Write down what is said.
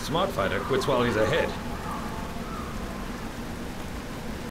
Smart fighter quits while he's ahead.